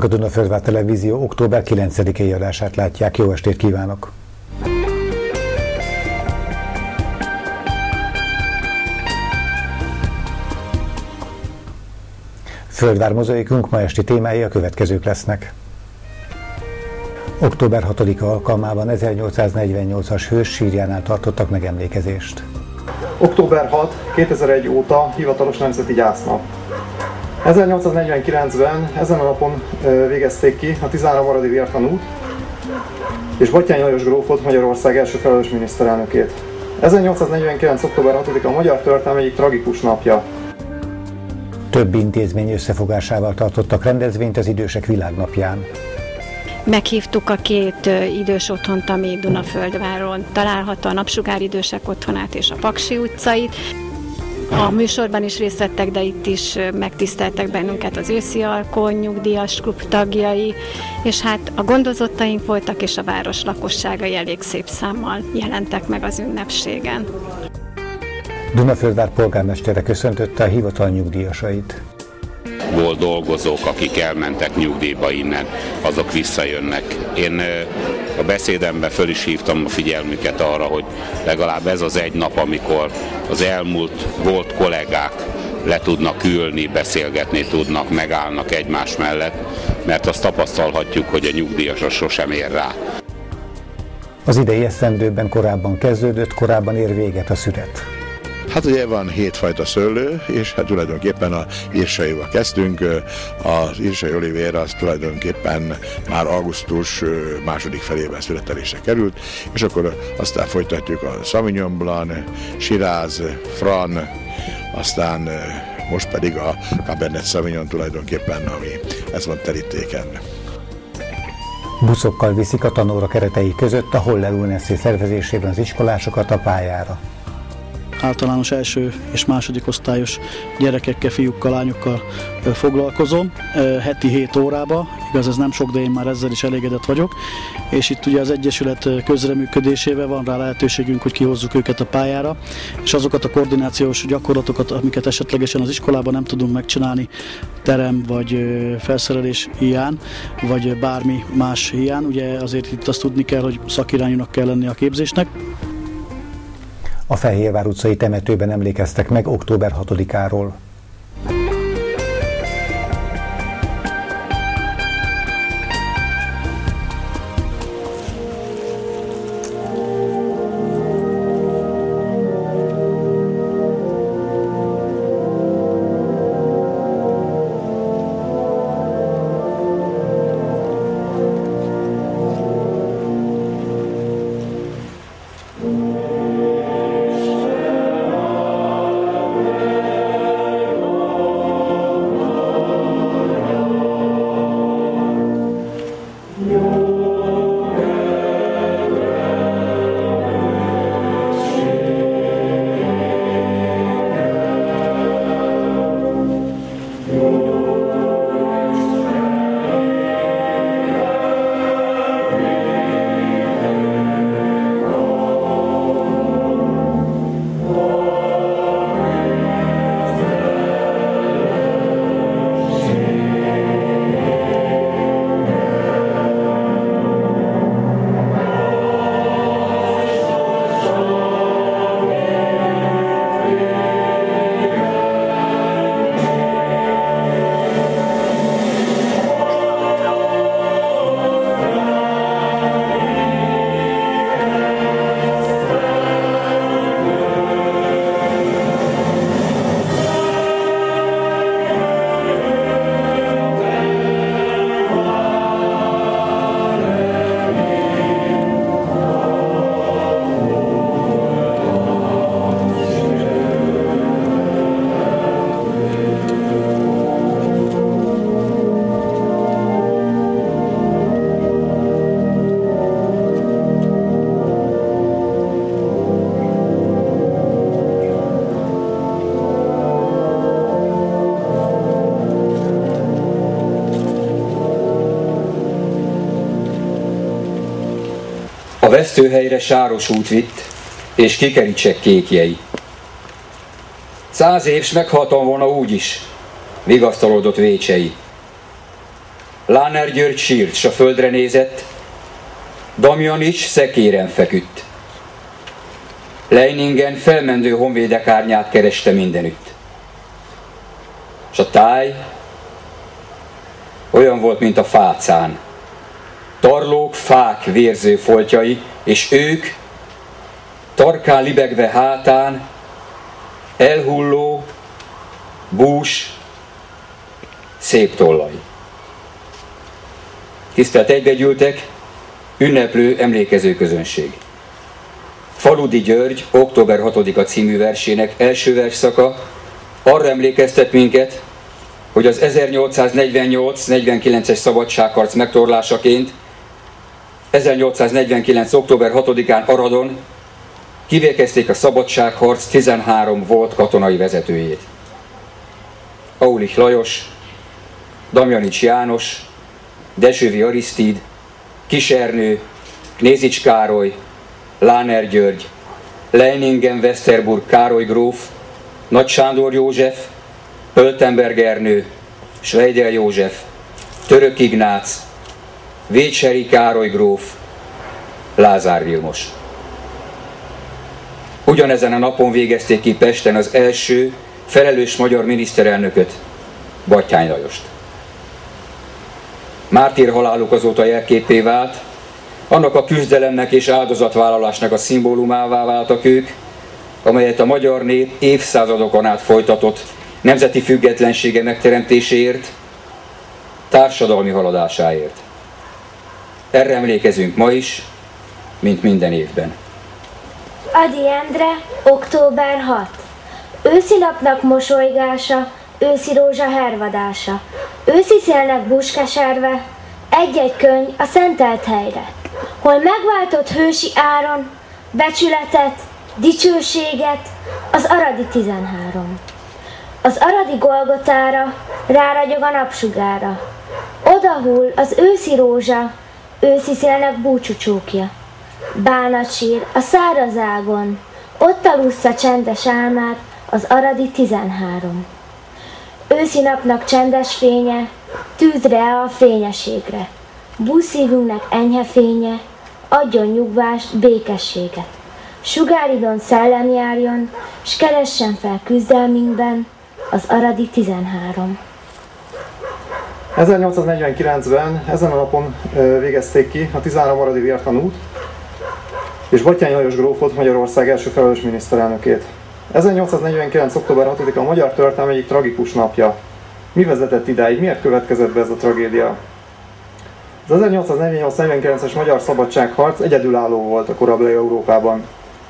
Önök a Dunaföldvár Televízió október 9-i adását látják. Jó estét kívánok! Földvár mozaikunk ma esti témái a következők lesznek. Október 6 alkalmában 1848-as hős sírjánál tartottak megemlékezést. Október 6, 2001 óta hivatalos nemzeti gyásznap. 1849-ben ezen a napon végezték ki a 13 maradi vértanút, és Batyány Lajos grófot Magyarország első felelős miniszterelnökét. 1849. október 6 a magyar történelem egyik tragikus napja. Több intézmény összefogásával tartottak rendezvényt az idősek világnapján. Meghívtuk a két idős otthont, ami Dunaföldváron található, a Napsugár idősek otthonát és a Paksi utcait. A műsorban is részt vettek, de itt is megtiszteltek bennünket az őszi alkon, nyugdíjas klub tagjai, és hát a gondozottaink voltak, és a város lakosságai elég szép számmal jelentek meg az ünnepségen. Dunaföldvár polgármestere köszöntötte a hivatal nyugdíjasait volt dolgozók, akik elmentek nyugdíjba innen, azok visszajönnek. Én a beszédembe föl is hívtam a figyelmüket arra, hogy legalább ez az egy nap, amikor az elmúlt volt kollégák le tudnak ülni, beszélgetni tudnak, megállnak egymás mellett, mert azt tapasztalhatjuk, hogy a nyugdíjas sosem ér rá. Az idei eszendőben korábban kezdődött, korábban ér véget a szüret. Hát ugye van hétfajta szőlő, és hát tulajdonképpen a írsaival kezdtünk. Az írsai olivér az tulajdonképpen már augusztus második felében születelésre került, és akkor aztán folytatjuk a Sauvignon Blanc, Shiraz, Fran, aztán most pedig a Cabernet Sauvignon tulajdonképpen, ami ez van terítéken. Buszokkal viszik a tanóra keretei között a Holler UNSZ szervezésében az iskolásokat a pályára általános első és második osztályos gyerekekkel, fiúkkal, lányokkal foglalkozom, heti 7 órába, igaz ez nem sok, de én már ezzel is elégedett vagyok, és itt ugye az Egyesület közreműködésével van rá lehetőségünk, hogy kihozzuk őket a pályára, és azokat a koordinációs gyakorlatokat, amiket esetlegesen az iskolában nem tudunk megcsinálni, terem vagy felszerelés hiány, vagy bármi más hiány, ugye azért itt azt tudni kell, hogy szakirányúnak kell lenni a képzésnek, a Fehérvár utcai temetőben emlékeztek meg október 6-áról. Vesztőhelyre sáros út vitt, és kikericsek kékjei. Száz év s meghaltam volna úgy is, vigasztalódott vécsei. Láner György sírt, s a földre nézett, Damjanics szekéren feküdt. Leiningen felmendő honvédek árnyát kereste mindenütt. És a táj olyan volt, mint a fácán. Tarlók, fák vérző foltjai, és ők, tarkán libegve hátán, elhulló, bús, szép tollai. Tisztelt egybegyűltek, ünneplő emlékező közönség. Faludi György, október 6-a című versének első versszaka arra emlékeztet minket, hogy az 1848-49-es szabadságharc megtorlásaként 1849. október 6-án Aradon kivékezték a szabadságharc 13 volt katonai vezetőjét. Aulich Lajos, Damjanics János, Dezsővi Arisztid, Kisernő, Knézics Károly, Láner György, Leiningen Westerburg Károly gróf, Nagy Sándor József, Pöltenberg Ernő, József, Török Ignác, Vécseri Károly gróf, Lázár Vilmos. Ugyanezen a napon végezték ki Pesten az első felelős magyar miniszterelnököt, Battyány Lajost. Mártír haláluk azóta jelképé vált, annak a küzdelemnek és áldozatvállalásnak a szimbólumává váltak ők, amelyet a magyar nép évszázadokon át folytatott nemzeti függetlensége megteremtéséért, társadalmi haladásáért. Erre emlékezünk ma is, mint minden évben. Adi Endre, október 6. Őszi napnak mosolygása, őszi rózsa hervadása, őszi szélnek buskeserve, egy-egy könyv a szentelt helyre, hol megváltott hősi áron, becsületet, dicsőséget, az aradi 13. Az aradi Golgotára ráragyog a napsugára, odahull az őszi rózsa, őszi szélnek búcsúcsókja. Bánatsír a száraz ágon, ott alussza csendes álmát az aradi 13. Őszi napnak csendes fénye, tűzre a fényeségre. Buszívünknek enyhe fénye, adjon nyugvást, békességet. Sugáridon szellem járjon, s keressen fel küzdelmünkben az aradi 13. 1849-ben ezen a napon végezték ki a 13 aradi vértanút, és Batyány Lajos grófot Magyarország első felelős miniszterelnökét. 1849. október 6-a a magyar történelem egyik tragikus napja. Mi vezetett idáig? Miért következett be ez a tragédia? Az 1848-49-es magyar szabadságharc egyedülálló volt a korabeli Európában.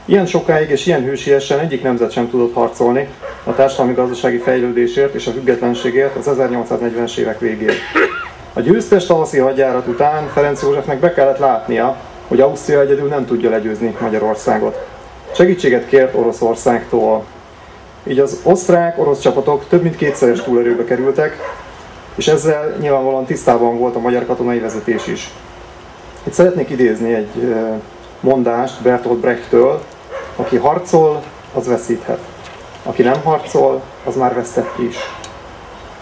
Ilyen sokáig és ilyen hősiesen egyik nemzet sem tudott harcolni a társadalmi-gazdasági fejlődésért és a függetlenségért az 1840-es évek végén. A győztes tavaszi hadjárat után Ferenc Józsefnek be kellett látnia, hogy Ausztria egyedül nem tudja legyőzni Magyarországot. Segítséget kért Oroszországtól. Így az osztrák-orosz csapatok több mint kétszeres túlerőbe kerültek, és ezzel nyilvánvalóan tisztában volt a magyar katonai vezetés is. Itt szeretnék idézni egy mondást Bertolt Brechttől, aki harcol, az veszíthet. Aki nem harcol, az már vesztett is.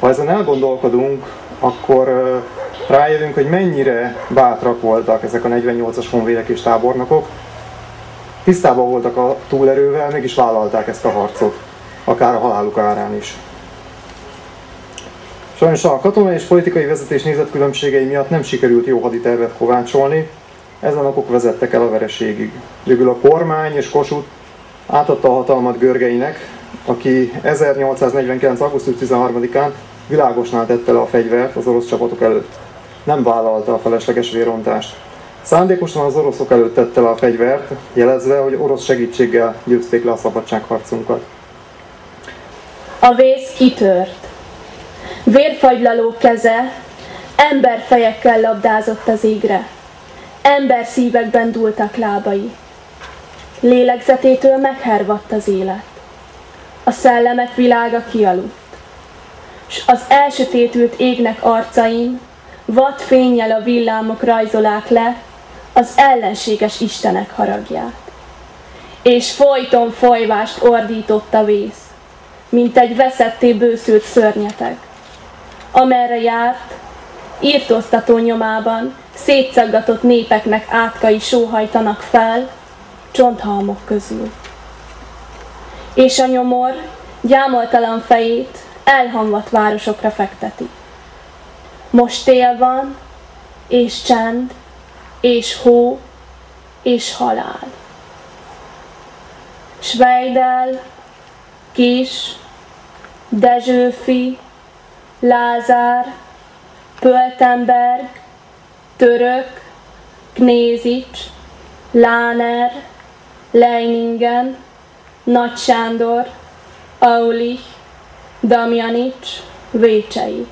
Ha ezen elgondolkodunk, akkor rájövünk, hogy mennyire bátrak voltak ezek a 48-as honvédek és tábornokok. Tisztában voltak a túlerővel, mégis vállalták ezt a harcot, akár a haláluk árán is. Sajnos a katonai és politikai vezetés nézetkülönbségei miatt nem sikerült jó haditervet kovácsolni, ezen okok vezettek el a vereségig. Végül a kormány és Kossuth átadta a hatalmat Görgeinek, aki 1849. augusztus 13-án világosnál tette le a fegyvert az orosz csapatok előtt. Nem vállalta a felesleges vérontást. Szándékosan az oroszok előtt tette le a fegyvert, jelezve, hogy orosz segítséggel győzték le a szabadságharcunkat. A vész kitört. Vérfagylaló keze emberfejekkel labdázott az égre. Ember szívekben dúltak lábai. Lélegzetétől meghervadt az élet. A szellemek világa kialudt. S az elsötétült égnek arcain vad fényjel a villámok rajzolák le az ellenséges Istenek haragját. És folyton folyvást ordított a vész, mint egy veszetté bőszült szörnyeteg. Amerre járt, írtóztató nyomában szétszaggatott népeknek átkai sóhajtanak fel, csonthalmok közül. És a nyomor gyámoltalan fejét elhamvadt városokra fekteti. Most tél van, és csend, és hó, és halál. Svejdel, Kis, Dezsőfi, Lázár, Pöltenberg, Török, Knézics, Láner, Leiningen, Nagy Sándor, Aulich, Damjanics, Vécsei.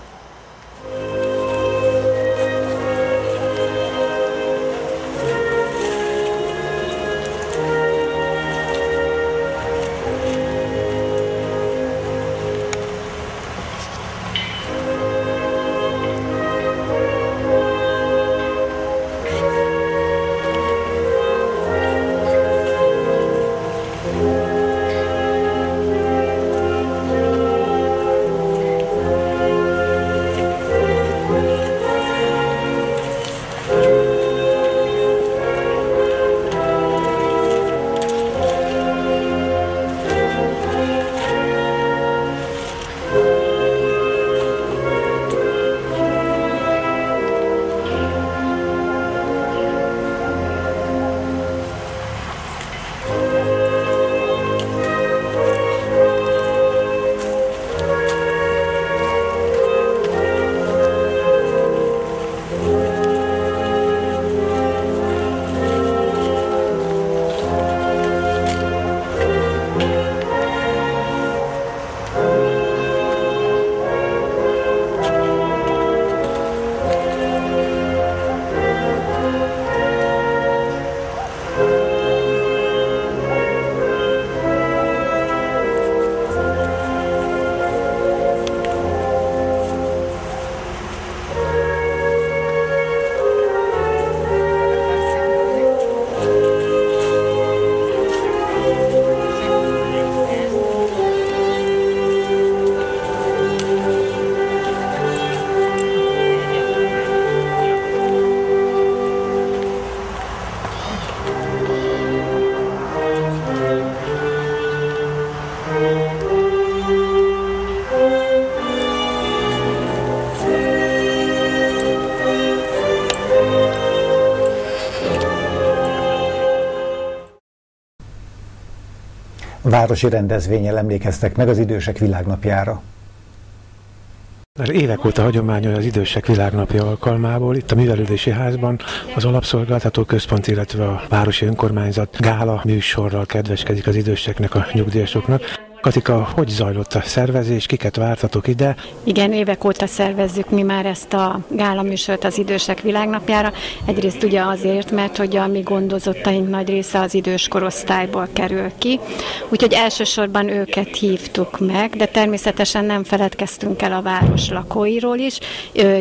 Városi rendezvényel emlékeztek meg az idősek világnapjára. Már évek óta hagyomány az idősek világnapja alkalmából itt a Művelődési Házban az Alapszolgáltató Központ, illetve a Városi Önkormányzat gála műsorral kedveskedik az időseknek, a nyugdíjasoknak. Katika, hogy zajlott a szervezés, kiket vártatok ide? Igen, évek óta szervezzük mi már ezt a gálaműsort az idősek világnapjára. Egyrészt ugye azért, mert hogy a mi gondozottaink nagy része az idős korosztályból kerül ki, úgyhogy elsősorban őket hívtuk meg, de természetesen nem feledkeztünk el a város lakóiról is.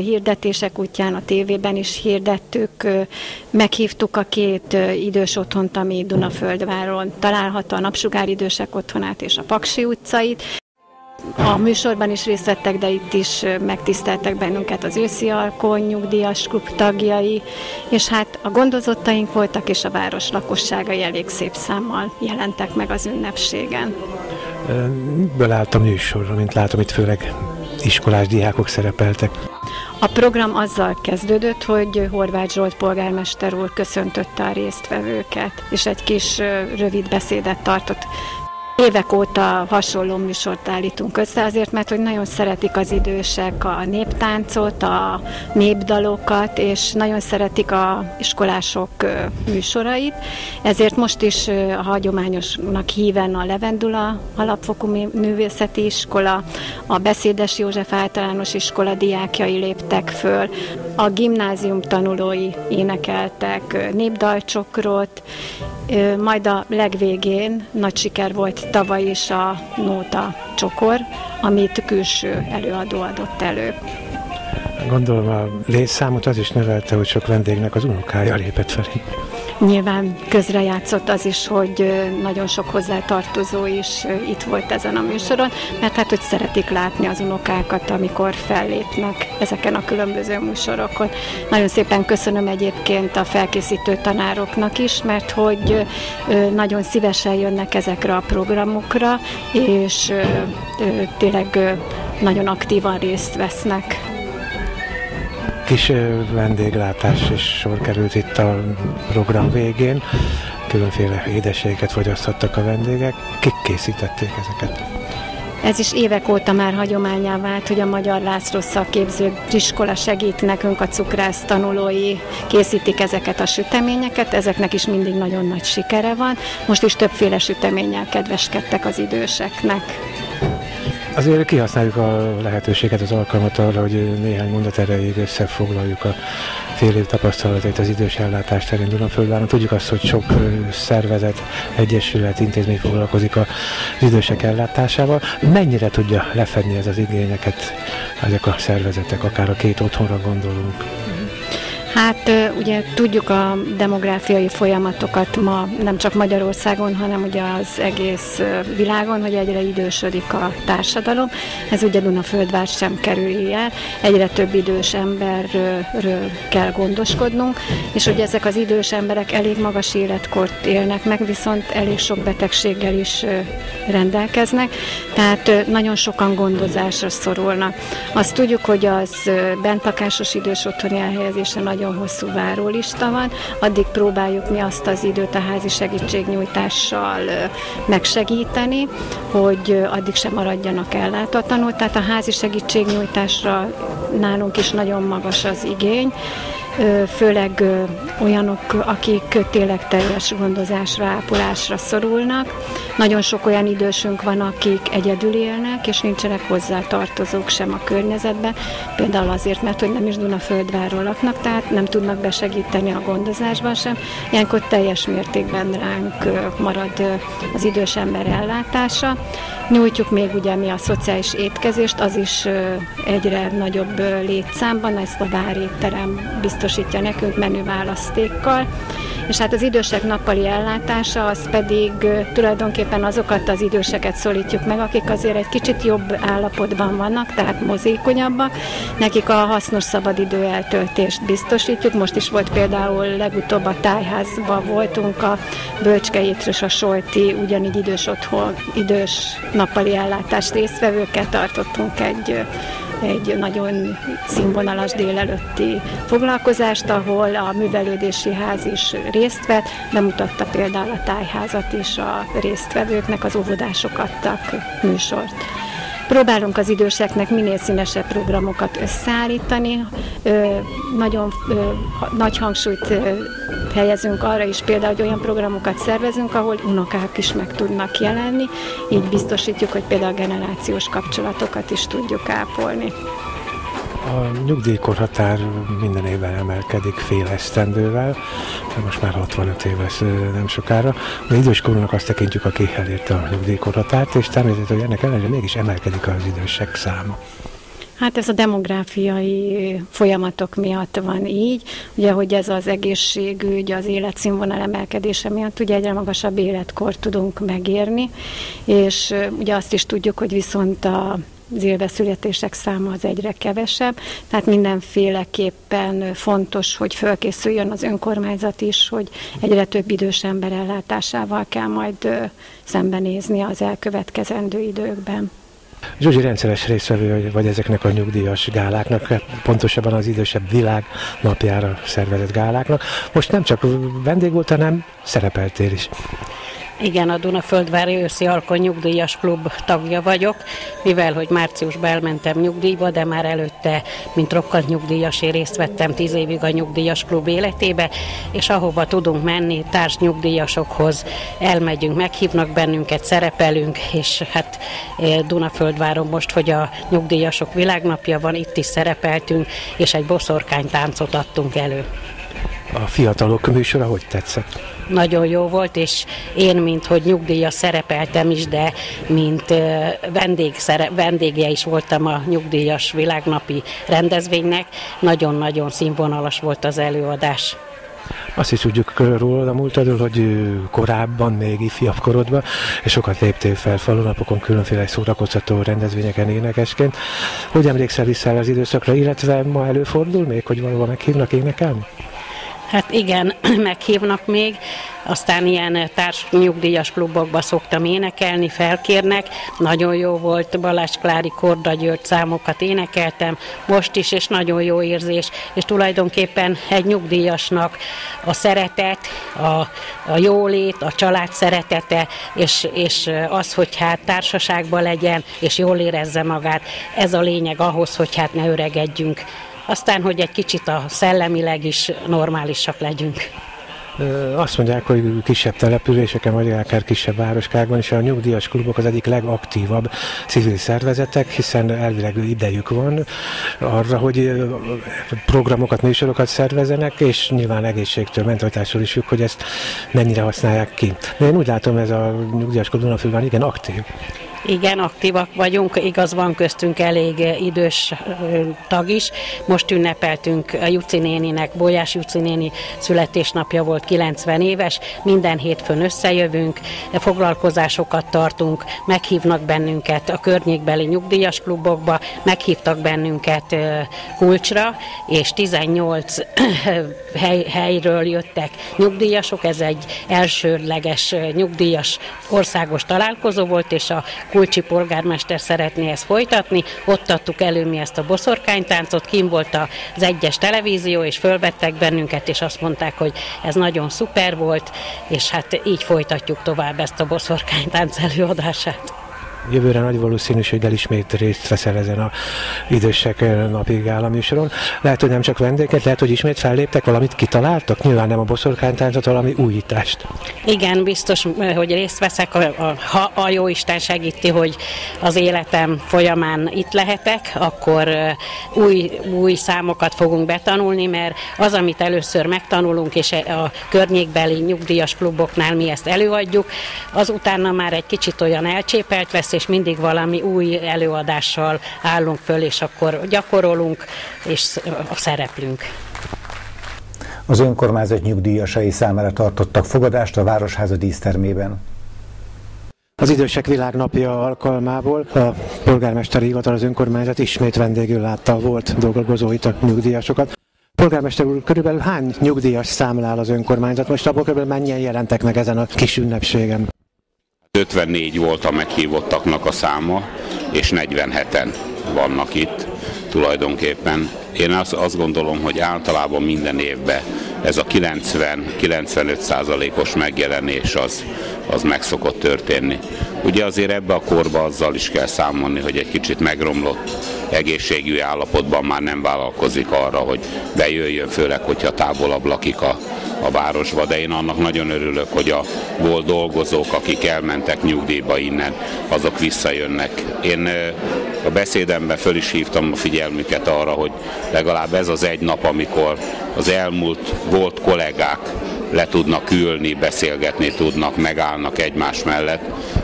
Hirdetések útján a tévében is hirdettük, meghívtuk a két idős otthont, ami Dunaföldváron található, a Napsugár idősek otthonát és a Paks Rákosi utcait. A műsorban is részt vettek, de itt is megtiszteltek bennünket az őszi alkony, nyugdíjas klub tagjai, és hát a gondozottaink voltak, és a város lakosságai elég szép számmal jelentek meg az ünnepségen. Miből állt a műsorra, mint látom, itt főleg iskolás diákok szerepeltek? A program azzal kezdődött, hogy Horváth Zsolt polgármester úr köszöntötte a résztvevőket, és egy kis rövid beszédet tartott Évek óta hasonló műsort állítunk össze, azért mert hogy nagyon szeretik az idősek a néptáncot, a népdalokat, és nagyon szeretik a iskolások műsorait. Ezért most is a hagyományosnak híven a Levendula alapfokú művészeti iskola, a Beszédes József általános iskola diákjai léptek föl, a gimnázium tanulói énekeltek népdalcsokrot, majd a legvégén nagy siker volt tavaly is a Nóta csokor, amit külső előadó adott elő. Gondolom a létszámot az is növelte, hogy sok vendégnek az unokája lépett fel. Nyilván közrejátszott az is, hogy nagyon sok hozzátartozó is itt volt ezen a műsoron, mert hát, hogy szeretik látni az unokákat, amikor fellépnek ezeken a különböző műsorokon. Nagyon szépen köszönöm egyébként a felkészítő tanároknak is, mert hogy nagyon szívesen jönnek ezekre a programokra, és tényleg nagyon aktívan részt vesznek. Kis vendéglátás is sor került itt a program végén. Különféle édeségeket fogyasztottak a vendégek. Kik készítették ezeket? Ez is évek óta már hagyományá vált, hogy a Magyar László szakképző iskola segít nekünk, a cukrász tanulói készítik ezeket a süteményeket, ezeknek is mindig nagyon nagy sikere van. Most is többféle süteménnyel kedveskedtek az időseknek. Azért kihasználjuk a lehetőséget, az alkalmat arra, hogy néhány mondat erejéig összefoglaljuk a fél év tapasztalatait az idős ellátás terén Dunaföldváron. Tudjuk azt, hogy sok szervezet, egyesület, intézmény foglalkozik az idősek ellátásával. Mennyire tudja lefedni ez az igényeket ezek a szervezetek, akár a két otthonra gondolunk? Hát ugye tudjuk a demográfiai folyamatokat ma nem csak Magyarországon, hanem ugye az egész világon, hogy egyre idősödik a társadalom. Ez ugye Dunaföldvár sem kerül el. Egyre több idős emberről kell gondoskodnunk, és hogy ezek az idős emberek elég magas életkort élnek meg, viszont elég sok betegséggel is rendelkeznek, tehát nagyon sokan gondozásra szorulnak. Azt tudjuk, hogy az bentakásos idős otthoni elhelyezése nagyon nagyon hosszú várólista van, addig próbáljuk mi azt az időt a házi segítségnyújtással megsegíteni, hogy addig sem maradjanak ellátatlanul. Tehát a házi segítségnyújtásra nálunk is nagyon magas az igény, főleg olyanok, akik tényleg teljes gondozásra, ápolásra szorulnak. Nagyon sok olyan idősünk van, akik egyedül élnek, és nincsenek hozzá tartozók sem a környezetben, például azért, mert hogy nem is Dunaföldváról laknak, tehát nem tudnak besegíteni a gondozásban sem. Ilyenkor teljes mértékben ránk marad az idős ember ellátása. Nyújtjuk még ugye mi a szociális étkezést, az is egyre nagyobb létszámban, ezt a várétterem biztosítja nekünk menüválasztékkal és hát az idősek nappali ellátása az pedig tulajdonképpen azokat az időseket szólítjuk meg, akik azért egy kicsit jobb állapotban vannak, tehát mozékonyabbak, nekik a hasznos szabadidő eltöltést biztosítjuk. Most is volt például legutóbb a tájházban voltunk a Bölcske és a Solti ugyanígy idős otthon, idős nappali ellátás résztvevőkkel tartottunk egy egy nagyon színvonalas délelőtti foglalkozást, ahol a művelődési ház is részt vett, bemutatta például a tájházat is a résztvevőknek, az óvodások adtak műsort. Próbálunk az időseknek minél színesebb programokat összeállítani. Nagyon nagy hangsúlyt helyezünk arra is például, hogy olyan programokat szervezünk, ahol unokák is meg tudnak jelenni, így biztosítjuk, hogy például generációs kapcsolatokat is tudjuk ápolni. A nyugdíjkorhatár minden évben emelkedik fél esztendővel, de most már 65 éves nem sokára. De időskorúnak azt tekintjük, aki elérte a nyugdíjkorhatárt, és természetesen, ennek ellenére mégis emelkedik az idősek száma. Hát ez a demográfiai folyamatok miatt van így, ugye, hogy ez az egészségügy, az életszínvonal emelkedése miatt ugye egyre magasabb életkort tudunk megérni, és ugye azt is tudjuk, hogy viszont a az élveszületések száma az egyre kevesebb, tehát mindenféleképpen fontos, hogy fölkészüljön az önkormányzat is, hogy egyre több idős ember ellátásával kell majd szembenézni az elkövetkezendő időkben. Zsuzsi rendszeres részvevő vagy ezeknek a nyugdíjas gáláknak, pontosabban az idősebb világ napjára szervezett gáláknak. Most nem csak vendég volt, hanem szerepeltél is. Igen, a Dunaföldvári őszi Alkon nyugdíjas klub tagja vagyok, mivel hogy márciusban elmentem nyugdíjba, de már előtte, mint rokkant nyugdíjas, én részt vettem tíz évig a nyugdíjas klub életébe, és ahova tudunk menni, társ nyugdíjasokhoz elmegyünk, meghívnak bennünket, szerepelünk, és hát eh, Dunaföldváron most, hogy a nyugdíjasok világnapja van, itt is szerepeltünk, és egy boszorkánytáncot adtunk elő. A fiatalok műsora hogy tetszett? nagyon jó volt, és én, mint hogy nyugdíjas szerepeltem is, de mint vendég, vendége is voltam a nyugdíjas világnapi rendezvénynek, nagyon-nagyon színvonalas volt az előadás. Azt is tudjuk róla a múltadról, hogy korábban, még ifjabb korodban, és sokat léptél fel falunapokon, különféle szórakoztató rendezvényeken énekesként. Hogy emlékszel vissza az időszakra, illetve ma előfordul még, hogy valóban meghívnak énekelni? Hát igen, meghívnak még, aztán ilyen társ nyugdíjas klubokba szoktam énekelni, felkérnek. Nagyon jó volt, Balázs Klári, Korda György számokat énekeltem most is, és nagyon jó érzés. És tulajdonképpen egy nyugdíjasnak a szeretet, a, a jólét, a család szeretete, és, és az, hogy hát társaságban legyen, és jól érezze magát, ez a lényeg ahhoz, hogy hát ne öregedjünk aztán, hogy egy kicsit a szellemileg is normálisak legyünk. Azt mondják, hogy kisebb településeken, vagy akár kisebb városkákban is a nyugdíjas klubok az egyik legaktívabb civil szervezetek, hiszen elvileg idejük van arra, hogy programokat, műsorokat szervezenek, és nyilván egészségtől, mentalitásról is függ, hogy ezt mennyire használják ki. De én úgy látom, ez a nyugdíjas klub Dunafülván igen aktív. Igen, aktívak vagyunk, igaz van köztünk elég idős tag is. Most ünnepeltünk a Juci néninek, Bolyás Juci néni születésnapja volt 90 éves. Minden hétfőn összejövünk, foglalkozásokat tartunk, meghívnak bennünket a környékbeli nyugdíjas klubokba, meghívtak bennünket kulcsra, és 18 hely, helyről jöttek nyugdíjasok, ez egy elsődleges nyugdíjas országos találkozó volt, és a Kulcsi polgármester szeretné ezt folytatni. Ott adtuk elő mi ezt a boszorkánytáncot, kim volt az egyes televízió, és fölvettek bennünket, és azt mondták, hogy ez nagyon szuper volt, és hát így folytatjuk tovább ezt a boszorkánytánc előadását jövőre nagy valószínűséggel ismét részt veszel ezen a idősek napi gálaműsoron. Lehet, hogy nem csak vendéget, lehet, hogy ismét felléptek, valamit kitaláltak, nyilván nem a boszorkánytáncot, valami újítást. Igen, biztos, hogy részt veszek, ha a jó Isten segíti, hogy az életem folyamán itt lehetek, akkor új, új számokat fogunk betanulni, mert az, amit először megtanulunk, és a környékbeli nyugdíjas kluboknál mi ezt előadjuk, az utána már egy kicsit olyan elcsépelt lesz, és mindig valami új előadással állunk föl, és akkor gyakorolunk, és szereplünk. Az önkormányzat nyugdíjasai számára tartottak fogadást a Városháza dísztermében. Az Idősek Világnapja alkalmából a polgármesteri hivatal az önkormányzat ismét vendégül látta volt dolgozóit, a nyugdíjasokat. Polgármester úr, körülbelül hány nyugdíjas számlál az önkormányzat? Most abból körülbelül mennyien jelentek meg ezen a kis ünnepségen? 54 volt a meghívottaknak a száma, és 47-en vannak itt tulajdonképpen. Én azt, azt gondolom, hogy általában minden évben ez a 90-95 százalékos megjelenés az, az meg szokott történni. Ugye azért ebbe a korba azzal is kell számolni, hogy egy kicsit megromlott egészségügyi állapotban már nem vállalkozik arra, hogy bejöjjön, főleg, hogyha távolabb lakik a, a városba, de én annak nagyon örülök, hogy a volt dolgozók, akik elmentek nyugdíjba innen, azok visszajönnek. Én a beszédemben föl is hívtam a figyelmüket arra, hogy legalább ez az egy nap, amikor az elmúlt volt kollégák le tudnak ülni, beszélgetni tudnak, megállnak egymás mellett,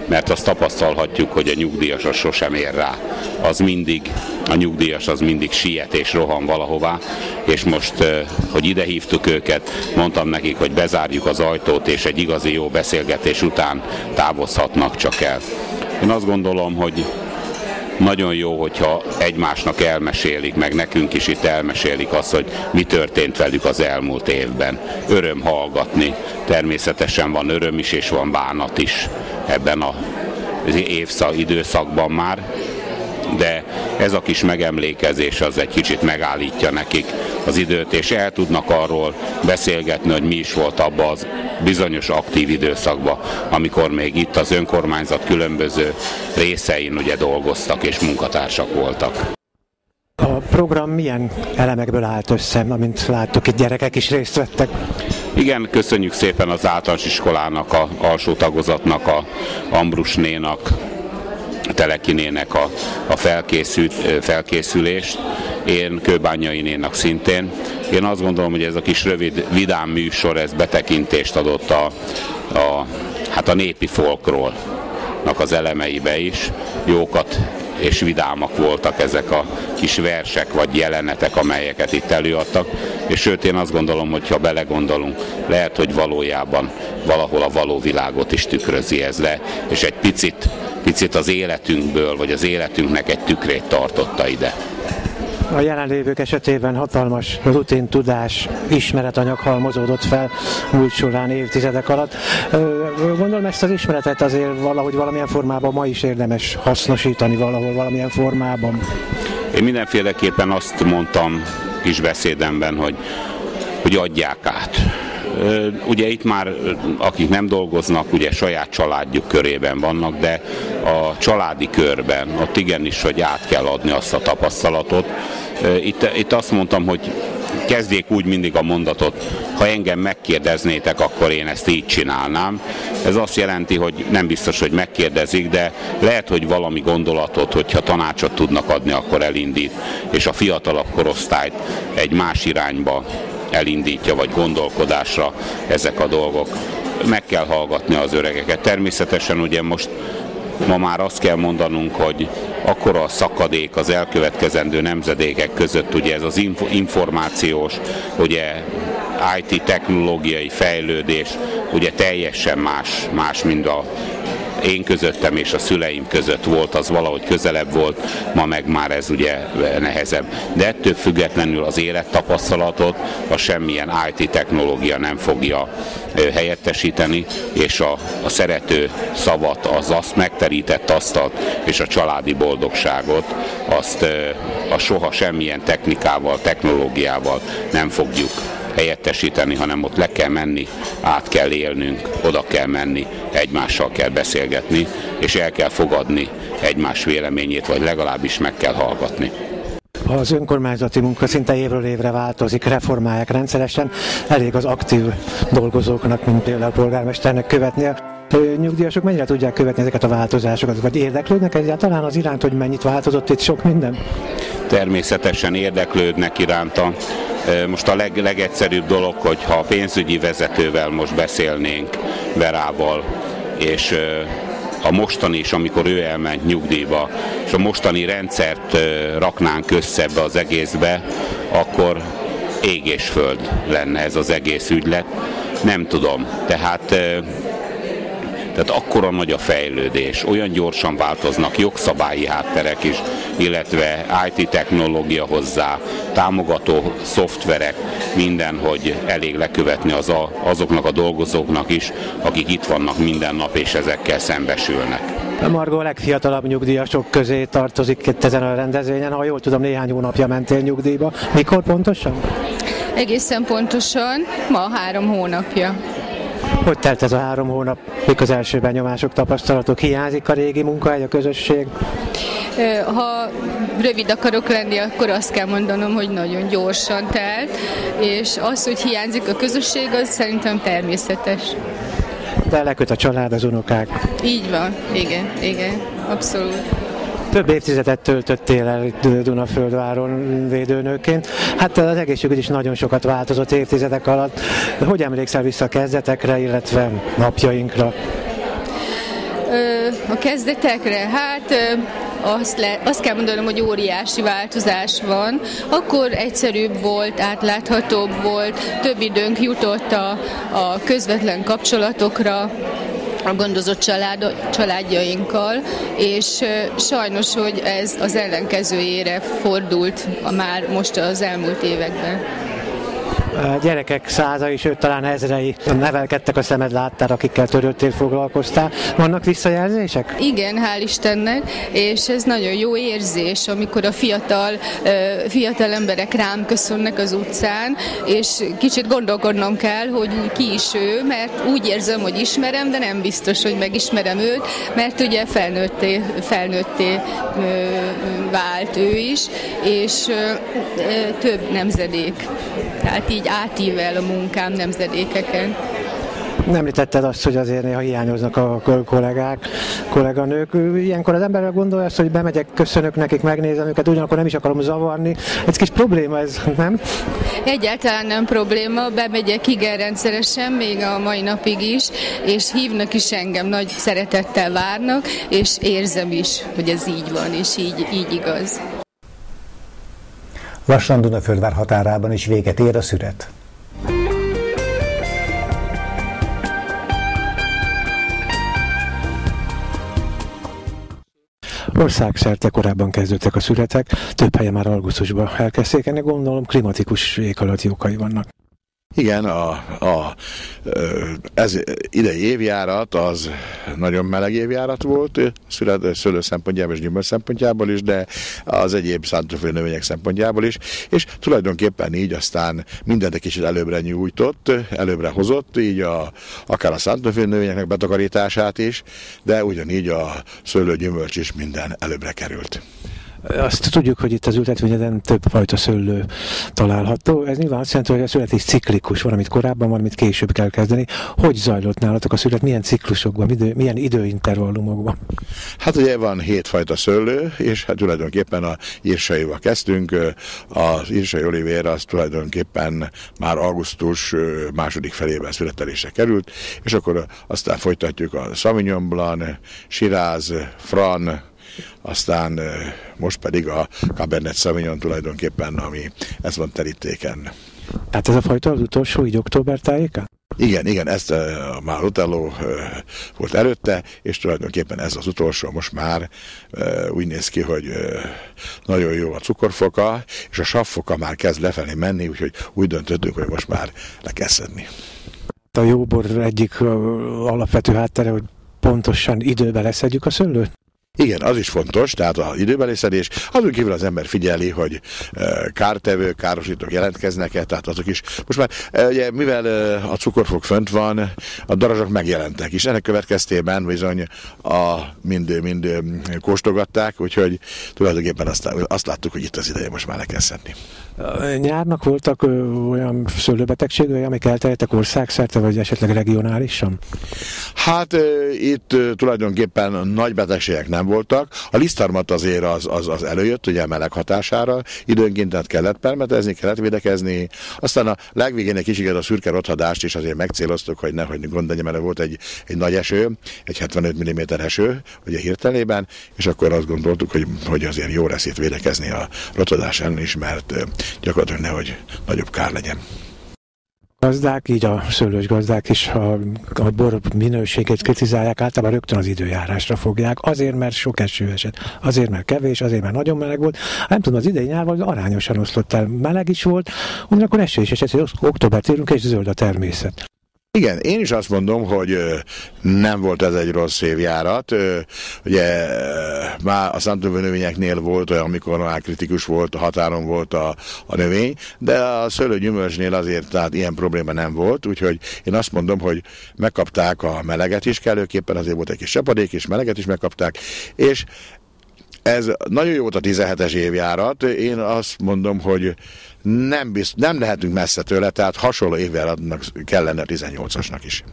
mert azt tapasztalhatjuk, hogy a nyugdíjas az sosem ér rá. Az mindig, a nyugdíjas az mindig siet és rohan valahová, és most, hogy ide hívtuk őket, mondtam nekik, hogy bezárjuk az ajtót, és egy igazi jó beszélgetés után távozhatnak csak el. Én azt gondolom, hogy nagyon jó, hogyha egymásnak elmesélik, meg nekünk is itt elmesélik azt, hogy mi történt velük az elmúlt évben. Öröm hallgatni. Természetesen van öröm is, és van bánat is ebben a évszak, időszakban már, de ez a kis megemlékezés az egy kicsit megállítja nekik az időt, és el tudnak arról beszélgetni, hogy mi is volt abban az bizonyos aktív időszakban, amikor még itt az önkormányzat különböző részein ugye dolgoztak és munkatársak voltak. A program milyen elemekből állt össze, amint láttuk, itt gyerekek is részt vettek? Igen, köszönjük szépen az általános iskolának, a alsó tagozatnak, a Ambrusnénak, Telekinének a, a felkészült, felkészülést, én Kőbányainénak szintén. Én azt gondolom, hogy ez a kis rövid, vidám műsor, ez betekintést adott a, a, hát a népi folkról az elemeibe is. Jókat és vidámak voltak ezek a kis versek vagy jelenetek, amelyeket itt előadtak, és sőt én azt gondolom, hogy ha belegondolunk, lehet, hogy valójában valahol a való világot is tükrözi ez le, és egy picit, picit az életünkből, vagy az életünknek egy tükrét tartotta ide. A jelenlévők esetében hatalmas rutin tudás, ismeretanyag halmozódott fel múlt során évtizedek alatt. Gondolom ezt az ismeretet azért valahogy valamilyen formában ma is érdemes hasznosítani valahol, valamilyen formában. Én mindenféleképpen azt mondtam kis beszédemben, hogy, hogy adják át Ugye itt már akik nem dolgoznak, ugye saját családjuk körében vannak, de a családi körben ott igenis, hogy át kell adni azt a tapasztalatot. Itt, itt azt mondtam, hogy kezdjék úgy mindig a mondatot, ha engem megkérdeznétek, akkor én ezt így csinálnám. Ez azt jelenti, hogy nem biztos, hogy megkérdezik, de lehet, hogy valami gondolatot, hogyha tanácsot tudnak adni, akkor elindít, és a fiatalabb korosztályt egy más irányba elindítja, vagy gondolkodásra ezek a dolgok. Meg kell hallgatni az öregeket. Természetesen ugye most ma már azt kell mondanunk, hogy akkora a szakadék az elkövetkezendő nemzedékek között, ugye ez az információs, ugye IT technológiai fejlődés, ugye teljesen más, más mint a én közöttem és a szüleim között volt, az valahogy közelebb volt, ma meg már ez ugye nehezebb. De ettől függetlenül az élettapasztalatot a semmilyen IT technológia nem fogja helyettesíteni, és a, a szerető szavat, az azt megterített asztalt és a családi boldogságot, azt a soha semmilyen technikával, technológiával nem fogjuk helyettesíteni, hanem ott le kell menni, át kell élnünk, oda kell menni, egymással kell beszélgetni, és el kell fogadni egymás véleményét, vagy legalábbis meg kell hallgatni. Az önkormányzati munka szinte évről évre változik, reformálják rendszeresen, elég az aktív dolgozóknak, mint például a polgármesternek követnie. Nyugdíjasok mennyire tudják követni ezeket a változásokat, vagy érdeklődnek egyáltalán az iránt, hogy mennyit változott itt sok minden? Természetesen érdeklődnek iránta. Most a leg, legegyszerűbb dolog, hogyha a pénzügyi vezetővel most beszélnénk, Verával, és a mostani is, amikor ő elment nyugdíjba, és a mostani rendszert raknánk össze ebbe az egészbe, akkor ég föld lenne ez az egész ügylet. Nem tudom. Tehát tehát akkora nagy a fejlődés, olyan gyorsan változnak jogszabályi hátterek is, illetve IT technológia hozzá, támogató szoftverek, minden, hogy elég lekövetni az a, azoknak a dolgozóknak is, akik itt vannak minden nap és ezekkel szembesülnek. Margó a legfiatalabb nyugdíjasok közé tartozik itt ezen a rendezvényen. Ha jól tudom, néhány hónapja mentél nyugdíjba. Mikor pontosan? Egészen pontosan ma három hónapja. Hogy telt ez a három hónap? Mik az első benyomások, tapasztalatok? Hiányzik a régi munkahely, a közösség? Ha rövid akarok lenni, akkor azt kell mondanom, hogy nagyon gyorsan telt, és az, hogy hiányzik a közösség, az szerintem természetes. De leköt a család, az unokák. Így van, igen, igen, abszolút. Több évtizedet töltöttél el Dunaföldváron védőnőként. Hát az egészségügy is nagyon sokat változott évtizedek alatt. Hogy emlékszel vissza a kezdetekre, illetve napjainkra? A kezdetekre? Hát azt, le, azt kell mondanom, hogy óriási változás van. Akkor egyszerűbb volt, átláthatóbb volt, több időnk jutott a, a közvetlen kapcsolatokra, a gondozott család, családjainkkal, és sajnos, hogy ez az ellenkezőjére fordult már most az elmúlt években gyerekek százai, sőt talán ezrei nevelkedtek a szemed láttál, akikkel törődtél, foglalkoztál. Vannak visszajelzések? Igen, hál' Istennek, és ez nagyon jó érzés, amikor a fiatal, fiatal emberek rám köszönnek az utcán, és kicsit gondolkodnom kell, hogy ki is ő, mert úgy érzem, hogy ismerem, de nem biztos, hogy megismerem őt, mert ugye felnőtté, felnőtté vált ő is, és több nemzedék. Tehát így átível a munkám nemzedékeken. Említetted azt, hogy azért néha hiányoznak a kollégák, kolléganők. Ilyenkor az ember gondolja azt, hogy bemegyek, köszönök nekik, megnézem őket, ugyanakkor nem is akarom zavarni. Ez kis probléma ez, nem? Egyáltalán nem probléma, bemegyek igen rendszeresen, még a mai napig is, és hívnak is engem, nagy szeretettel várnak, és érzem is, hogy ez így van, és így, így igaz. Lassan Dunaföldvár határában is véget ér a szüret. Országszerte korábban kezdődtek a születek, több helyen már augusztusban elkezdték, ennek gondolom klimatikus éghajlati okai vannak. Igen, a, a, ez idei évjárat az nagyon meleg évjárat volt, szület, szőlő szempontjából és gyümölcs szempontjából is, de az egyéb szántóföld növények szempontjából is, és tulajdonképpen így aztán mindent egy kicsit előbbre nyújtott, előbbre hozott, így a, akár a szántóföld növényeknek betakarítását is, de ugyanígy a szőlő gyümölcs is minden előbbre került. Azt tudjuk, hogy itt az ültetvényeden több fajta szőlő található. Ez nyilván azt jelenti, hogy a születés ciklikus, van, amit korábban van, amit később kell kezdeni. Hogy zajlott nálatok a szület, milyen ciklusokban, milyen időintervallumokban? Hát ugye van hét fajta szőlő, és hát tulajdonképpen a írsaival kezdtünk. Az írsai olivér az tulajdonképpen már augusztus második felében születelésre került, és akkor aztán folytatjuk a Sauvignon Blanc, Shiraz, Fran, aztán most pedig a Cabernet Sauvignon tulajdonképpen, ami ez van terítéken. Tehát ez a fajta az utolsó, így október tájékán? Igen, igen, ezt uh, már Otello uh, volt előtte, és tulajdonképpen ez az utolsó, most már uh, úgy néz ki, hogy nagyon jó a cukorfoka, és a savfoka már kezd lefelé menni, úgyhogy úgy döntöttünk, hogy most már le kell szedni. A jóbor egyik alapvető háttere, hogy pontosan időben leszedjük a szőlőt? Igen, az is fontos, tehát az időbeli szedés. Azon kívül az ember figyeli, hogy kártevők, károsítók jelentkeznek-e, tehát azok is. Most már, ugye, mivel a cukorfok fönt van, a darazsok megjelentek, és ennek következtében bizony a mind, mind kóstogatták, úgyhogy tulajdonképpen azt, azt láttuk, hogy itt az ideje most már le kell szedni. Nyárnak voltak olyan szőlőbetegségek, amik elterjedtek országszerte, vagy esetleg regionálisan? Hát itt tulajdonképpen nagy betegségek nem voltak. A lisztarmat azért az, az, az előjött, ugye meleg hatására, időnként tehát kellett permetezni, kellett védekezni. Aztán a legvégén egy kicsit a szürke rothadást is azért megcéloztuk, hogy nehogy gond legyen, mert volt egy, egy nagy eső, egy 75 mm eső, ugye hirtelében, és akkor azt gondoltuk, hogy, hogy azért jó lesz itt védekezni a rothadás ellen is, mert gyakorlatilag nehogy nagyobb kár legyen gazdák, így a szőlős gazdák is a, a bor minőségét kritizálják, általában rögtön az időjárásra fogják, azért, mert sok eső esett, azért, mert kevés, azért, mert nagyon meleg volt. Nem tudom, az idei nyár vagy arányosan oszlott el, meleg is volt, ugyanakkor eső is esett, hogy október térünk, és zöld a természet. Igen, én is azt mondom, hogy nem volt ez egy rossz évjárat. Ugye már a szántóvő növényeknél volt olyan, amikor már kritikus volt, a határon volt a, a növény, de a szőlőgyümölcsnél azért tehát ilyen probléma nem volt, úgyhogy én azt mondom, hogy megkapták a meleget is kellőképpen, azért volt egy kis csapadék, és meleget is megkapták, és ez nagyon jó volt a 17-es évjárat. Én azt mondom, hogy nem, bizt, nem lehetünk messze tőle, tehát hasonló évjáratnak kellene 18-asnak is.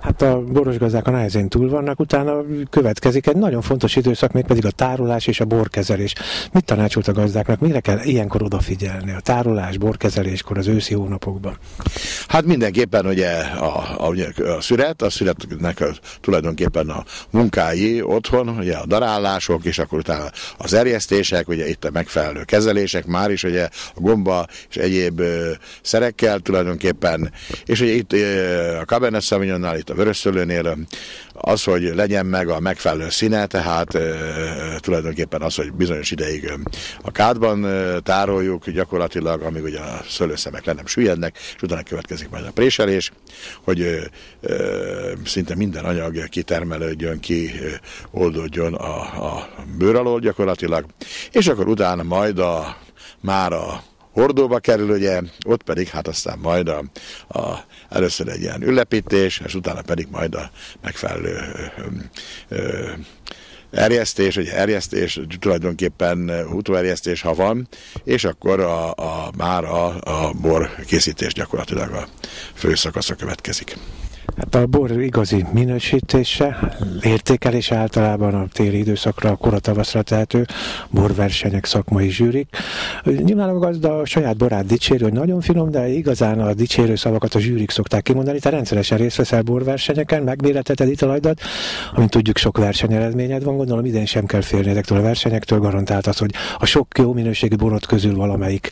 Hát a boros gazdák a nehezén túl vannak, utána következik egy nagyon fontos időszak, még pedig a tárolás és a borkezelés. Mit tanácsolt a gazdáknak, mire kell ilyenkor odafigyelni? A tárolás, borkezeléskor, az őszi hónapokban? Hát mindenképpen ugye a, a, a szüret, a szüretnek a, tulajdonképpen a munkái otthon, ugye a darálások, és akkor utána az erjesztések, ugye itt a megfelelő kezelések, már is ugye a gomba és egyéb ö, szerekkel tulajdonképpen, és ugye itt ö, a Cabernet Sauvignonnál, itt a vörösszőlőnél, az, hogy legyen meg a megfelelő színe, tehát tulajdonképpen az, hogy bizonyos ideig a kádban tároljuk gyakorlatilag, amíg ugye a szőlőszemek le nem süllyednek, és utána következik majd a préselés, hogy szinte minden anyag kitermelődjön, ki e, oldódjon a, a bőr alól gyakorlatilag, és akkor utána majd a már a hordóba kerül, ugye, ott pedig hát aztán majd a, a, először egy ilyen ülepítés, és utána pedig majd a megfelelő ö, ö, erjesztés, egy erjesztés, tulajdonképpen utóerjesztés, ha van, és akkor a, a, már a, a bor készítés gyakorlatilag a fő szakasza következik. Hát a bor igazi minősítése, értékelése általában a téli időszakra, a koratavaszra tehető borversenyek, szakmai zsűrik. Nyilván a gazda a saját borát dicséri, hogy nagyon finom, de igazán a dicsérő szavakat a zsűrik szokták kimondani. Te rendszeresen részt veszel borversenyeken, megméreteted italaidat, amint tudjuk sok versenyeredményed van, gondolom idén sem kell félni ezektől a versenyektől, garantált az, hogy a sok jó minőségű borot közül valamelyik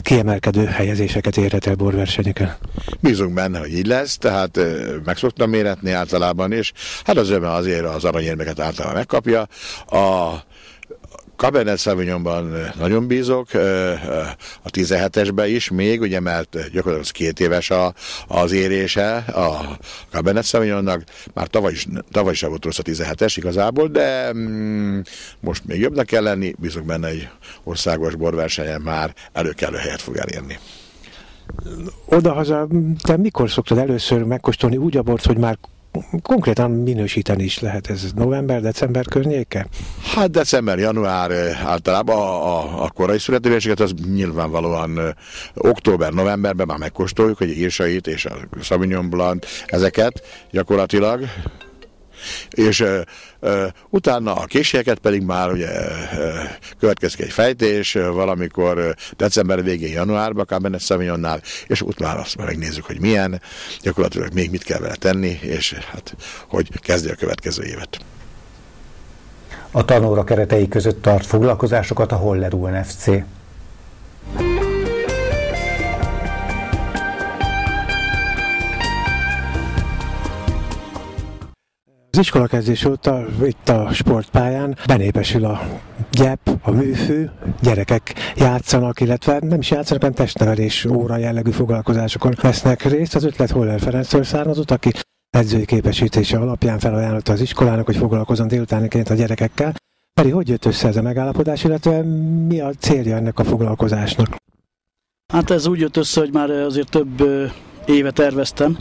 kiemelkedő helyezéseket érhet el borversenyeken. Bízunk benne, hogy így lesz, tehát meg szoktam méretni általában, és hát az öme azért az aranyérmeket általában megkapja. A Cabernet Sauvignonban nagyon bízok, a 17-esben is még, ugye, mert gyakorlatilag két éves a, az érése a Cabernet Sauvignonnak, már tavaly is, tavaly is volt rossz a 17-es igazából, de mm, most még jobbnak kell lenni, bízok benne, egy országos borversenyen már előkelő helyet fog elérni. Odahaza, te mikor szoktad először megkóstolni úgy a bort, hogy már konkrétan minősíteni is lehet ez november, december környéke? Hát december, január általában a, a, a korai születéseket az nyilvánvalóan október, novemberben már megkóstoljuk, hogy írsait és a Sauvignon Blanc, ezeket gyakorlatilag és utána a későket pedig már ugye következik egy fejtés, valamikor december végén, januárban Cabernet Sauvignonnál, és utána azt megnézzük, hogy milyen, gyakorlatilag még mit kell vele tenni, és hát hogy kezdje a következő évet. A tanóra keretei között tart foglalkozásokat a Holler UNFC. Az iskolakezdés óta itt a sportpályán benépesül a gyep, a műfő, gyerekek játszanak, illetve nem is játszanak, hanem testnevelés óra jellegű foglalkozásokon vesznek részt. Az ötlet Holler Ferencről származott, aki edzői képesítése alapján felajánlotta az iskolának, hogy foglalkozon délutániként a gyerekekkel. Pedig hogy jött össze ez a megállapodás, illetve mi a célja ennek a foglalkozásnak? Hát ez úgy jött össze, hogy már azért több éve terveztem,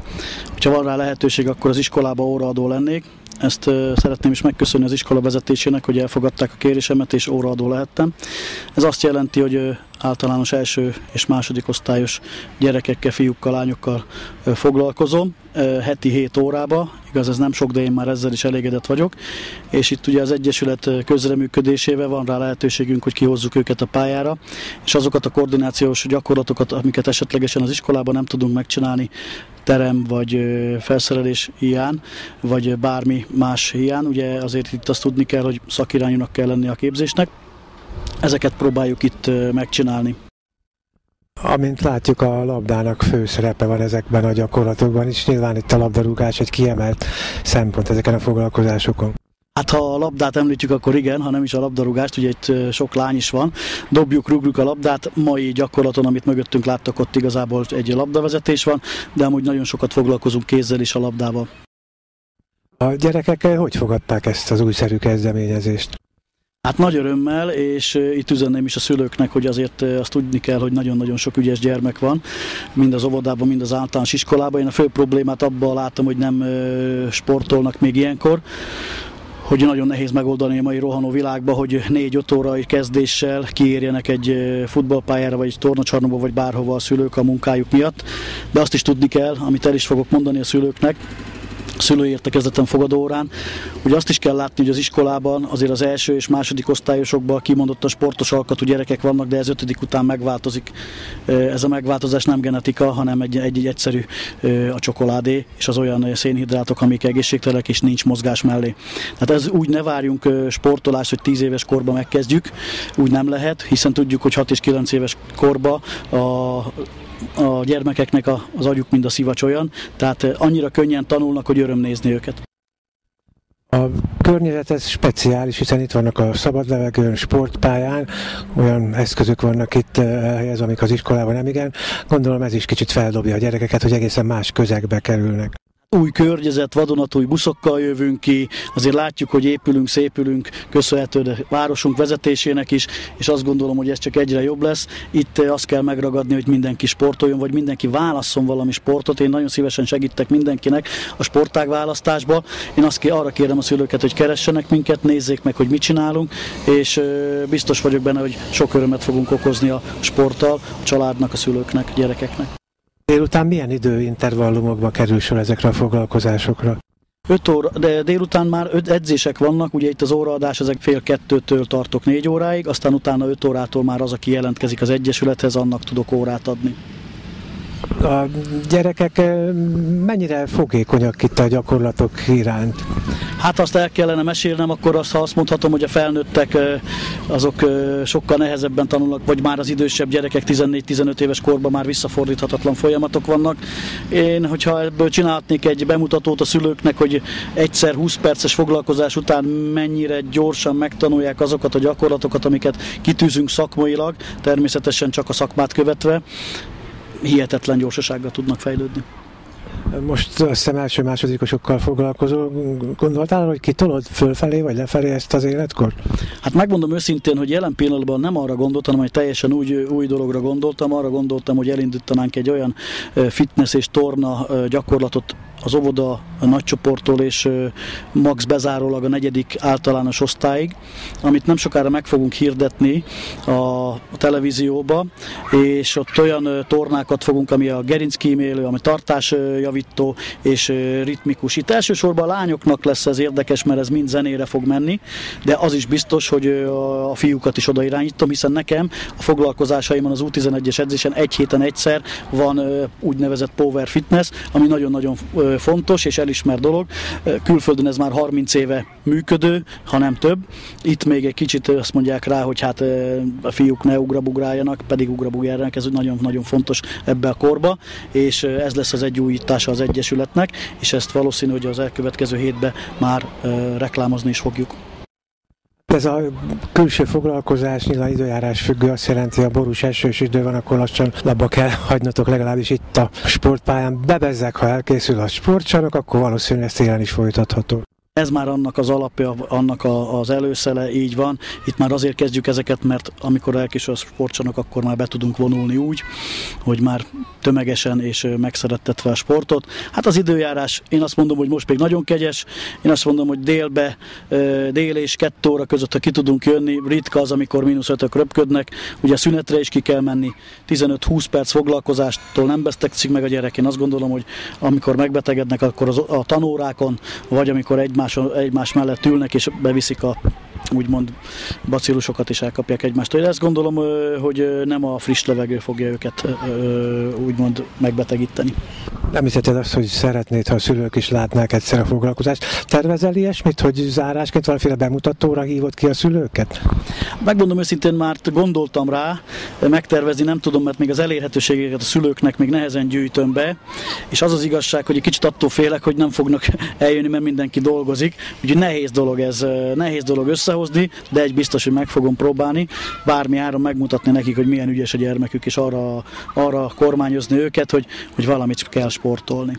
hogyha van rá lehetőség, akkor az iskolába óraadó lennék, ezt szeretném is megköszönni az iskola vezetésének, hogy elfogadták a kérésemet, és óraadó lehettem. Ez azt jelenti, hogy általános első és második osztályos gyerekekkel, fiúkkal, lányokkal foglalkozom, heti 7 órába, igaz ez nem sok, de én már ezzel is elégedett vagyok, és itt ugye az Egyesület közreműködésével van rá lehetőségünk, hogy kihozzuk őket a pályára, és azokat a koordinációs gyakorlatokat, amiket esetlegesen az iskolában nem tudunk megcsinálni, terem vagy felszerelés hiány, vagy bármi más hiány, ugye azért itt azt tudni kell, hogy szakirányúnak kell lenni a képzésnek, ezeket próbáljuk itt megcsinálni. Amint látjuk, a labdának fő szerepe van ezekben a gyakorlatokban is. Nyilván itt a labdarúgás egy kiemelt szempont ezeken a foglalkozásokon. Hát ha a labdát említjük, akkor igen, ha nem is a labdarúgást, ugye itt sok lány is van. Dobjuk, rúgjuk a labdát. Mai gyakorlaton, amit mögöttünk láttak, ott igazából egy labdavezetés van, de amúgy nagyon sokat foglalkozunk kézzel is a labdával. A gyerekek hogy fogadták ezt az újszerű kezdeményezést? Hát nagy örömmel, és itt üzenném is a szülőknek, hogy azért azt tudni kell, hogy nagyon-nagyon sok ügyes gyermek van, mind az óvodában, mind az általános iskolában. Én a fő problémát abban látom, hogy nem sportolnak még ilyenkor, hogy nagyon nehéz megoldani a mai rohanó világban, hogy négy-öt órai kezdéssel kiérjenek egy futballpályára, vagy egy tornacsarnokba, vagy bárhova a szülők a munkájuk miatt. De azt is tudni kell, amit el is fogok mondani a szülőknek, szülői értekezleten fogadóórán. Ugye azt is kell látni, hogy az iskolában azért az első és második osztályosokban kimondott a sportos alkatú gyerekek vannak, de ez ötödik után megváltozik. Ez a megváltozás nem genetika, hanem egy, egy, egy egyszerű a csokoládé, és az olyan szénhidrátok, amik egészségtelenek, és nincs mozgás mellé. Tehát ez úgy ne várjunk sportolást, hogy 10 éves korban megkezdjük, úgy nem lehet, hiszen tudjuk, hogy 6 és 9 éves korban a a gyermekeknek a, az agyuk, mind a szivacs olyan, tehát annyira könnyen tanulnak, hogy öröm nézni őket. A környezet ez speciális, hiszen itt vannak a szabad levegőn, sportpályán, olyan eszközök vannak itt elhelyezve, amik az iskolában nem igen. Gondolom ez is kicsit feldobja a gyerekeket, hogy egészen más közegbe kerülnek új környezet, vadonatúj buszokkal jövünk ki, azért látjuk, hogy épülünk, szépülünk, köszönhető a városunk vezetésének is, és azt gondolom, hogy ez csak egyre jobb lesz. Itt eh, azt kell megragadni, hogy mindenki sportoljon, vagy mindenki válasszon valami sportot. Én nagyon szívesen segítek mindenkinek a sportág választásba. Én azt arra kérem a szülőket, hogy keressenek minket, nézzék meg, hogy mit csinálunk, és eh, biztos vagyok benne, hogy sok örömet fogunk okozni a sporttal, a családnak, a szülőknek, a gyerekeknek. Délután milyen időintervallumokba kerül sor ezekre a foglalkozásokra? 5 óra, de délután már öt edzések vannak, ugye itt az óraadás ezek fél kettőtől tartok négy óráig, aztán utána 5 órától már az, aki jelentkezik az Egyesülethez, annak tudok órát adni. A gyerekek mennyire fogékonyak itt a gyakorlatok iránt? Hát azt el kellene mesélnem, akkor azt, ha azt mondhatom, hogy a felnőttek azok sokkal nehezebben tanulnak, vagy már az idősebb gyerekek 14-15 éves korban már visszafordíthatatlan folyamatok vannak. Én, hogyha ebből csinálhatnék egy bemutatót a szülőknek, hogy egyszer 20 perces foglalkozás után mennyire gyorsan megtanulják azokat a gyakorlatokat, amiket kitűzünk szakmailag, természetesen csak a szakmát követve, hihetetlen gyorsasággal tudnak fejlődni. Most a szem első másodikosokkal foglalkozó, gondoltál, hogy kitolod fölfelé vagy lefelé ezt az életkor? Hát megmondom őszintén, hogy jelen pillanatban nem arra gondoltam, hogy teljesen új, új dologra gondoltam, arra gondoltam, hogy elindítanánk egy olyan fitness és torna gyakorlatot az óvoda a nagycsoporttól és max bezárólag a negyedik általános osztályig, amit nem sokára meg fogunk hirdetni a televízióba, és ott olyan tornákat fogunk, ami a gerinckímélő, ami tartásjavító és ritmikus. Itt elsősorban a lányoknak lesz ez érdekes, mert ez mind zenére fog menni, de az is biztos, hogy a fiúkat is oda irányítom, hiszen nekem a foglalkozásaimon az U11-es edzésen egy héten egyszer van úgynevezett power fitness, ami nagyon-nagyon fontos és elismert dolog. Külföldön ez már 30 éve működő, ha nem több. Itt még egy kicsit azt mondják rá, hogy hát a fiúk ne ugrabugráljanak, pedig ugrabugráljanak, ez nagyon-nagyon fontos ebbe a korba, és ez lesz az egy újítása az Egyesületnek, és ezt valószínű, hogy az elkövetkező hétben már reklámozni is fogjuk. Ez a külső foglalkozás, nyilván időjárás függő, azt jelenti, a borús esős idő van, akkor lassan labba kell hagynatok legalábbis itt a sportpályán. Bebezzek, ha elkészül a sportcsarnok, akkor valószínűleg ezt télen is folytatható. Ez már annak az alapja, annak a, az előszele, így van. Itt már azért kezdjük ezeket, mert amikor elkészül a sportcsarnok, akkor már be tudunk vonulni úgy, hogy már tömegesen és megszerettetve a sportot. Hát az időjárás, én azt mondom, hogy most még nagyon kegyes. Én azt mondom, hogy délbe, dél és kettő óra között, ha ki tudunk jönni, ritka az, amikor mínusz ötök röpködnek. Ugye szünetre is ki kell menni, 15-20 perc foglalkozástól nem besztekszik meg a gyerek. Én azt gondolom, hogy amikor megbetegednek, akkor az, a tanórákon, vagy amikor egymás egymás, egymás mellett ülnek és beviszik a úgymond bacillusokat is elkapják egymást. Én ezt gondolom, hogy nem a friss levegő fogja őket úgymond megbetegíteni. Nem hiszed azt, hogy szeretnéd, ha a szülők is látnák egyszer a foglalkozást. Tervezel ilyesmit, hogy zárásként valamiféle bemutatóra hívott ki a szülőket? Megmondom őszintén, már gondoltam rá, megtervezni nem tudom, mert még az elérhetőségeket a szülőknek még nehezen gyűjtöm be, és az az igazság, hogy egy kicsit attól félek, hogy nem fognak eljönni, mert mindenki dolgozik. Úgyhogy nehéz dolog ez, nehéz dolog összehozni, de egy biztos, hogy meg fogom próbálni, bármi áron megmutatni nekik, hogy milyen ügyes a gyermekük, és arra, arra kormányozni őket, hogy, hogy valamit kell sportolni.